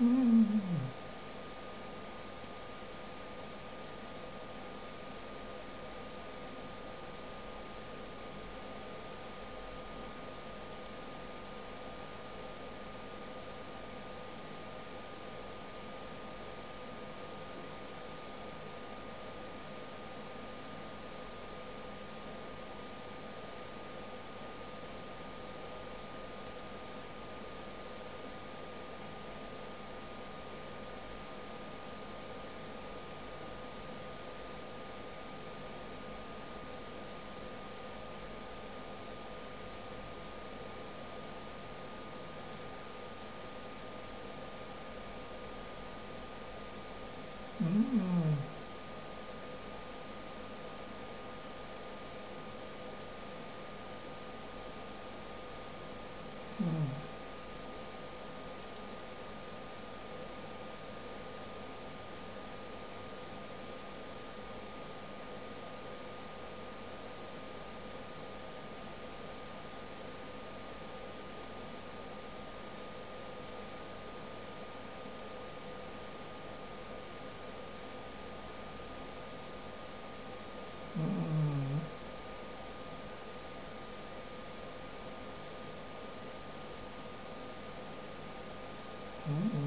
Mm. 嗯。Mm-hmm.